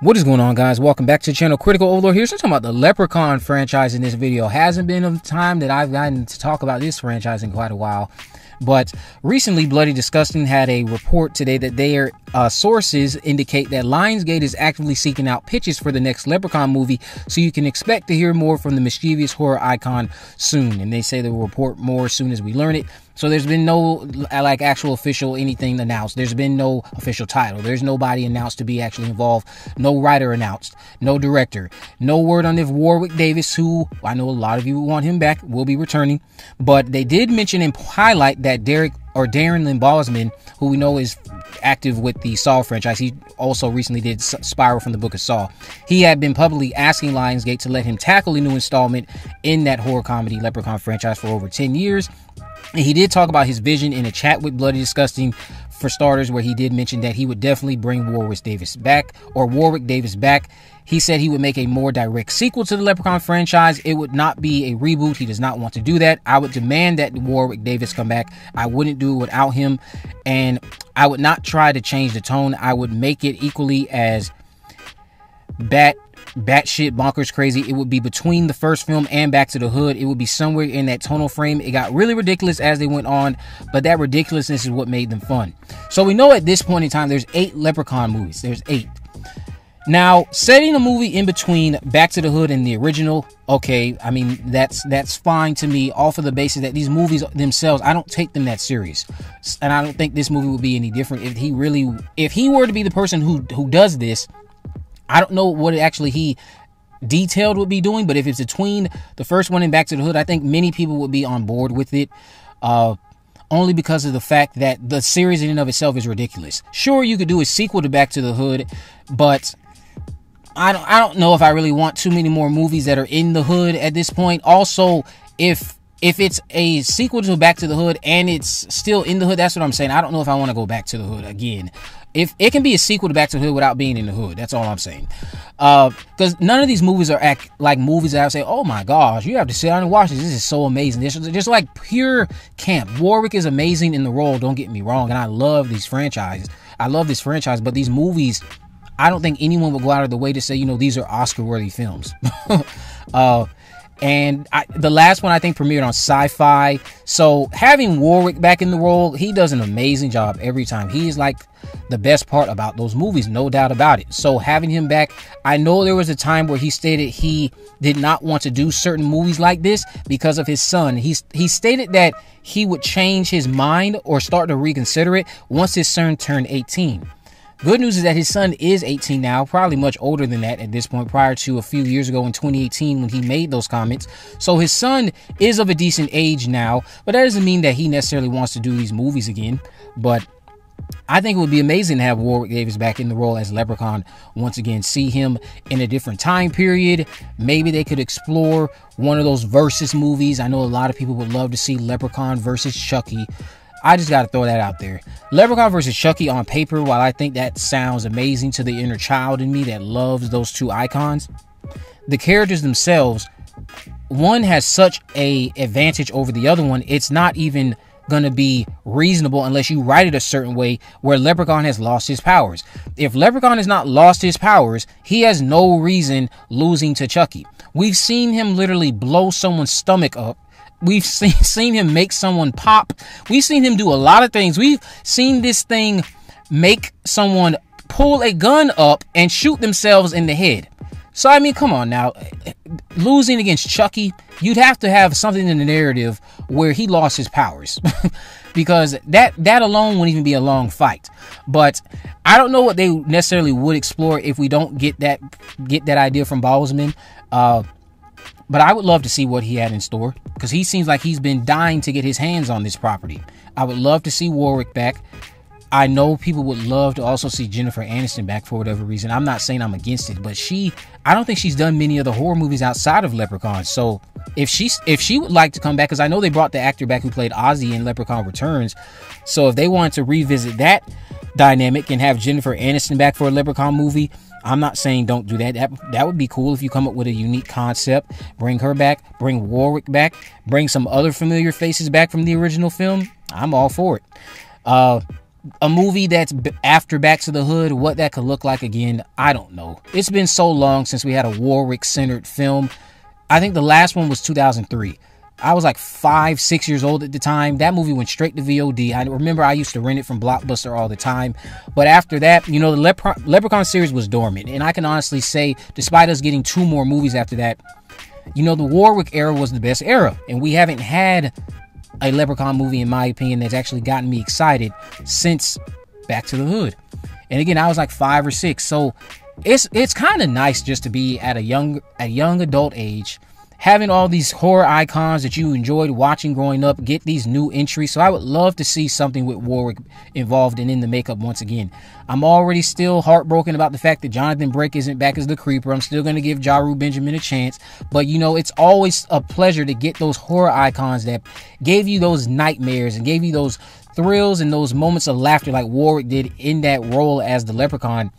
What is going on guys? Welcome back to the channel Critical Overlord here. So talking about the Leprechaun franchise in this video. Hasn't been a time that I've gotten to talk about this franchise in quite a while. But recently, Bloody Disgusting had a report today that their uh, sources indicate that Lionsgate is actively seeking out pitches for the next Leprechaun movie, so you can expect to hear more from the mischievous horror icon soon. And they say they will report more as soon as we learn it. So there's been no uh, like actual official anything announced. There's been no official title. There's nobody announced to be actually involved. No writer announced. No director. No word on if Warwick Davis, who I know a lot of you want him back, will be returning. But they did mention and highlight that Derek or Darren Lynn Bousman, who we know is active with the Saw franchise. He also recently did Spiral from the Book of Saw. He had been publicly asking Lionsgate to let him tackle a new installment in that horror comedy Leprechaun franchise for over 10 years. And he did talk about his vision in a chat with Bloody Disgusting for starters, where he did mention that he would definitely bring Warwick Davis back or Warwick Davis back. He said he would make a more direct sequel to the Leprechaun franchise. It would not be a reboot. He does not want to do that. I would demand that Warwick Davis come back. I wouldn't do it without him. And I would not try to change the tone. I would make it equally as bat batshit bonkers crazy. It would be between the first film and Back to the Hood. It would be somewhere in that tonal frame. It got really ridiculous as they went on, but that ridiculousness is what made them fun. So we know at this point in time, there's eight Leprechaun movies. There's eight. Now, setting a movie in between Back to the Hood and the original, okay, I mean that's that's fine to me. Off of the basis that these movies themselves, I don't take them that serious, and I don't think this movie would be any different if he really, if he were to be the person who who does this I don't know what actually he detailed would be doing, but if it's between the first one and Back to the Hood, I think many people would be on board with it. Uh, only because of the fact that the series in and of itself is ridiculous. Sure, you could do a sequel to Back to the Hood, but I don't I don't know if I really want too many more movies that are in the hood at this point. Also, if if it's a sequel to Back to the Hood and it's still in the hood, that's what I'm saying. I don't know if I want to go back to the hood again if it can be a sequel to Back to the Hood without being in the hood, that's all I'm saying. Because uh, none of these movies are act like movies that I say, oh my gosh, you have to sit down and watch this. This is so amazing. This is just like pure camp. Warwick is amazing in the role. Don't get me wrong, and I love these franchises. I love this franchise, but these movies, I don't think anyone would go out of the way to say, you know, these are Oscar-worthy films. uh, and I, the last one I think premiered on Sci-Fi. So having Warwick back in the role, he does an amazing job every time. He is like the best part about those movies, no doubt about it. So having him back, I know there was a time where he stated he did not want to do certain movies like this because of his son. He's he stated that he would change his mind or start to reconsider it once his son turned 18. Good news is that his son is 18 now, probably much older than that at this point, prior to a few years ago in 2018 when he made those comments. So his son is of a decent age now, but that doesn't mean that he necessarily wants to do these movies again. But I think it would be amazing to have Warwick Davis back in the role as Leprechaun once again. See him in a different time period. Maybe they could explore one of those versus movies. I know a lot of people would love to see Leprechaun versus Chucky. I just got to throw that out there. Leprechaun versus Chucky on paper, while I think that sounds amazing to the inner child in me that loves those two icons, the characters themselves, one has such a advantage over the other one. It's not even going to be reasonable unless you write it a certain way where Leprechaun has lost his powers. If Leprechaun has not lost his powers, he has no reason losing to Chucky. We've seen him literally blow someone's stomach up We've seen, seen him make someone pop. We've seen him do a lot of things. We've seen this thing make someone pull a gun up and shoot themselves in the head. So I mean, come on now. Losing against Chucky, you'd have to have something in the narrative where he lost his powers. because that that alone wouldn't even be a long fight. But I don't know what they necessarily would explore if we don't get that get that idea from Bousman. Uh, but I would love to see what he had in store because he seems like he's been dying to get his hands on this property. I would love to see Warwick back. I know people would love to also see Jennifer Aniston back for whatever reason. I'm not saying I'm against it, but she I don't think she's done many other horror movies outside of Leprechaun. So if she's if she would like to come back, because I know they brought the actor back who played Ozzy in Leprechaun Returns. So if they wanted to revisit that dynamic and have Jennifer Aniston back for a Leprechaun movie, I'm not saying don't do that. That that would be cool if you come up with a unique concept. Bring her back, bring Warwick back, bring some other familiar faces back from the original film. I'm all for it. Uh, a movie that's after Back to the Hood, what that could look like again, I don't know. It's been so long since we had a Warwick centered film. I think the last one was 2003. I was like five, six years old at the time. That movie went straight to VOD. I remember I used to rent it from Blockbuster all the time. But after that, you know, the Lepre- Leprechaun series was dormant. And I can honestly say, despite us getting two more movies after that, you know, the Warwick era was the best era. And we haven't had a Leprechaun movie, in my opinion, that's actually gotten me excited since Back to the Hood. And again, I was like five or six. So it's it's kind of nice just to be at a young a young adult age having all these horror icons that you enjoyed watching growing up get these new entries. So I would love to see something with Warwick involved and in the makeup once again. I'm already still heartbroken about the fact that Jonathan Breck isn't back as the creeper. I'm still going to give Jarreau Benjamin a chance. But you know, it's always a pleasure to get those horror icons that gave you those nightmares and gave you those thrills and those moments of laughter like Warwick did in that role as the leprechaun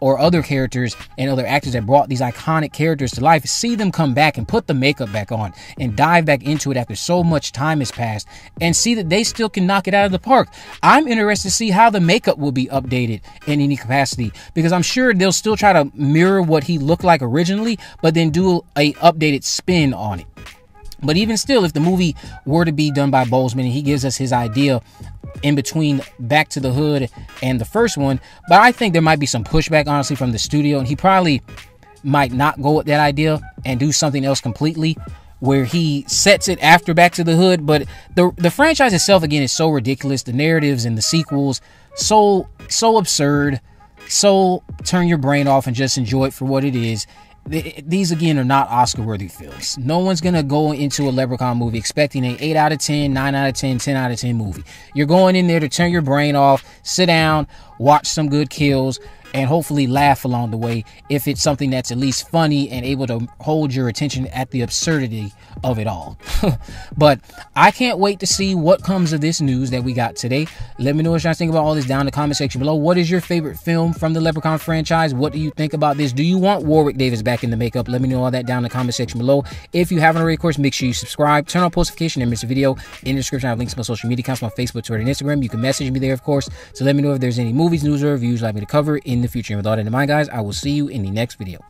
or other characters and other actors that brought these iconic characters to life, see them come back and put the makeup back on and dive back into it after so much time has passed and see that they still can knock it out of the park. I'm interested to see how the makeup will be updated in any capacity because I'm sure they'll still try to mirror what he looked like originally, but then do a updated spin on it. But even still, if the movie were to be done by Bousman and he gives us his idea in between Back to the Hood and the first one. But I think there might be some pushback, honestly, from the studio, and he probably might not go with that idea and do something else completely where he sets it after Back to the Hood. But the the franchise itself again is so ridiculous. The narratives and the sequels so so absurd. So turn your brain off and just enjoy it for what it is these again are not Oscar worthy films. No one's gonna go into a Leprechaun movie expecting an 8 out of 10, 9 out of 10, 10 out of 10 movie. You're going in there to turn your brain off, sit down, watch some good kills, and hopefully laugh along the way if it's something that's at least funny and able to hold your attention at the absurdity of it all. but I can't wait to see what comes of this news that we got today. Let me know what you guys think about all this down in the comment section below. What is your favorite film from the Leprechaun franchise? What do you think about this? Do you want Warwick Davis back in the makeup? Let me know all that down in the comment section below. If you haven't already, of course, make sure you subscribe, turn on post notification, and miss a video. In the description, I have links to my social media accounts, my Facebook, Twitter, and Instagram. You can message me there, of course. So let me know if there's any movies, news, or reviews you'd like me to cover in the future. And with all that in mind, guys, I will see you in the next video.